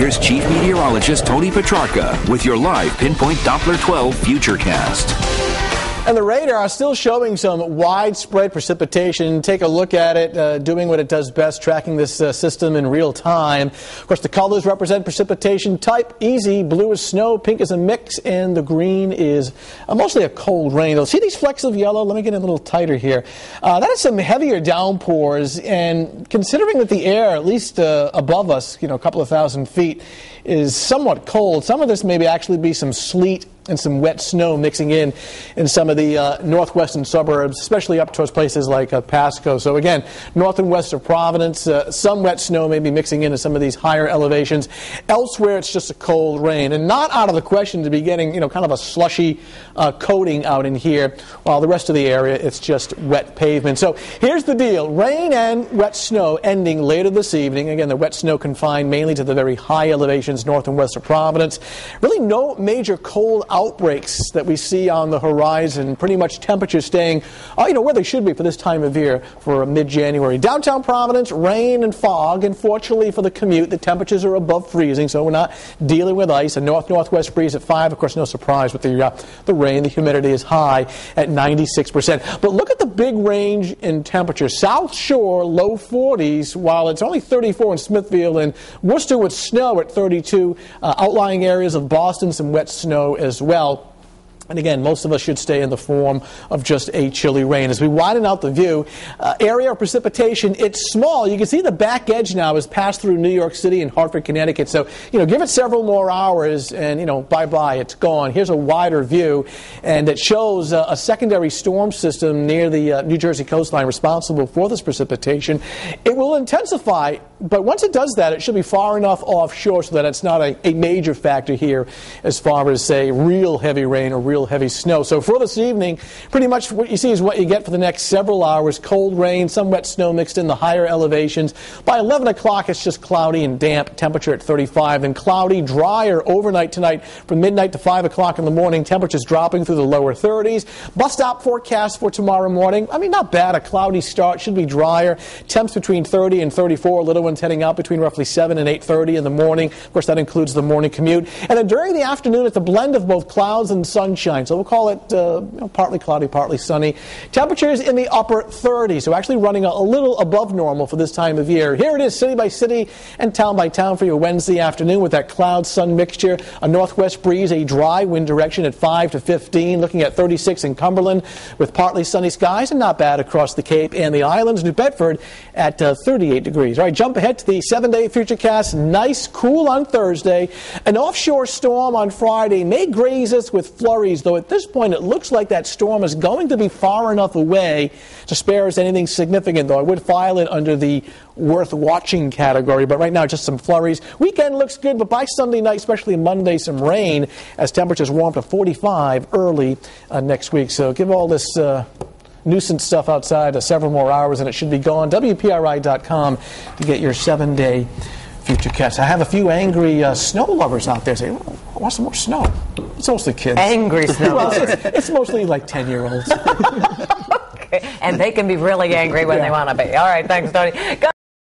here's Chief Meteorologist Tony Petrarca with your live Pinpoint Doppler 12 Futurecast. And the radar is still showing some widespread precipitation. Take a look at it, uh, doing what it does best, tracking this uh, system in real time. Of course, the colors represent precipitation type easy. Blue is snow, pink is a mix, and the green is uh, mostly a cold rain. You'll see these flecks of yellow. Let me get a little tighter here. Uh, that is some heavier downpours, and considering that the air, at least uh, above us, you know, a couple of thousand feet, is somewhat cold, some of this may be actually be some sleet and some wet snow mixing in in some of the uh, northwestern suburbs, especially up towards places like uh, Pascoag. So again, north and west of Providence, uh, some wet snow may be mixing into some of these higher elevations. Elsewhere, it's just a cold rain, and not out of the question to be getting you know kind of a slushy uh, coating out in here. While the rest of the area, it's just wet pavement. So here's the deal: rain and wet snow ending later this evening. Again, the wet snow confined mainly to the very high elevations north and west of Providence. Really, no major cold outbreaks that we see on the horizon. Pretty much temperatures staying, uh, you know, where they should be for this time of year for mid-January. Downtown Providence, rain and fog. And fortunately for the commute, the temperatures are above freezing, so we're not dealing with ice. A north-northwest breeze at 5. Of course, no surprise with the, uh, the rain. The humidity is high at 96%. But look at the big range in temperature. South Shore, low 40s, while it's only 34 in Smithfield and Worcester with snow at 32. Uh, outlying areas of Boston, some wet snow as well. And again, most of us should stay in the form of just a chilly rain. As we widen out the view, uh, area of precipitation, it's small. You can see the back edge now has passed through New York City and Hartford, Connecticut. So, you know, give it several more hours and, you know, bye-bye, it's gone. Here's a wider view, and it shows uh, a secondary storm system near the uh, New Jersey coastline responsible for this precipitation. It will intensify, but once it does that, it should be far enough offshore so that it's not a, a major factor here as far as, say, real heavy rain or real real heavy snow. So for this evening, pretty much what you see is what you get for the next several hours. Cold rain, some wet snow mixed in the higher elevations. By 11 o'clock, it's just cloudy and damp, temperature at 35. And cloudy, drier overnight tonight from midnight to 5 o'clock in the morning. Temperatures dropping through the lower 30s. Bus stop forecast for tomorrow morning. I mean, not bad. A cloudy start. Should be drier. Temps between 30 and 34. Little ones heading out between roughly 7 and 8.30 in the morning. Of course, that includes the morning commute. And then during the afternoon, it's a blend of both clouds and sunshine sunshine. So we'll call it uh, partly cloudy, partly sunny. Temperatures in the upper 30s, so actually running a, a, little above normal for this time of year. Here it is, city by city and town by town for your Wednesday afternoon with that cloud sun mixture. A northwest breeze, a dry wind direction at 5 to 15, looking at 36 in Cumberland with partly sunny skies and not bad across the Cape and the islands. New Bedford at uh, 38 degrees. All right, jump ahead to the seven day futurecast. Nice, cool on Thursday. An offshore storm on Friday may graze us with flurries though at this point it looks like that storm is going to be far enough away to spare us anything significant, though I would file it under the worth watching category. But right now, just some flurries. Weekend looks good, but by Sunday night, especially Monday, some rain as temperatures warm to 45 early uh, next week. So give all this. Uh, nuisance stuff outside uh, several more hours and it should be gone. WPRI.com to get your seven day futurecast. I have a few angry uh, snow lovers out there saying, oh, I want some more snow. It's mostly kids. Angry snow well, it's, it's, mostly like 10 year olds. okay. And they can be really angry when yeah. they want to be. All right, thanks, Tony. Go